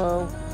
Hello.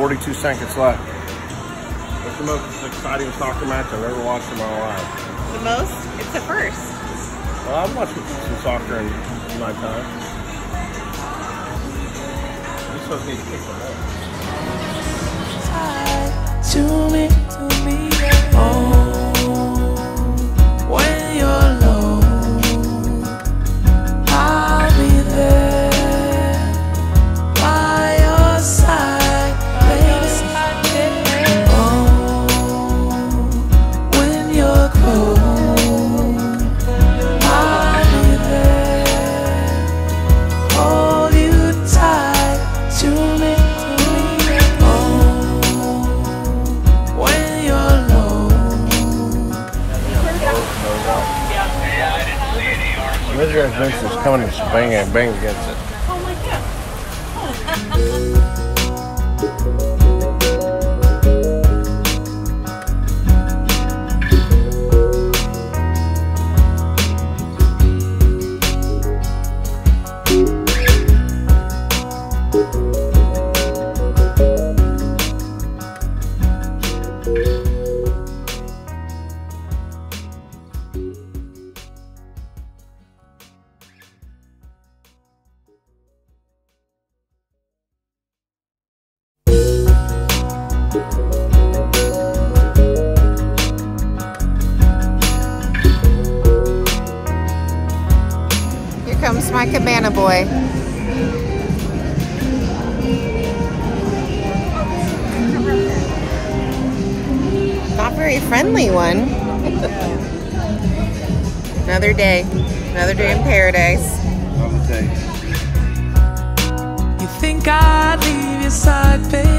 42 seconds left. It's the most exciting soccer match I've ever watched in my life. The most? It's the first. Well, I've watched some soccer in my time. You're supposed to kick the ball. To me, to me, coming and bang and bang against it. Oh my god. comes my cabana boy. Not very friendly one. Another day. Another day in paradise. You think I'd leave your side, babe?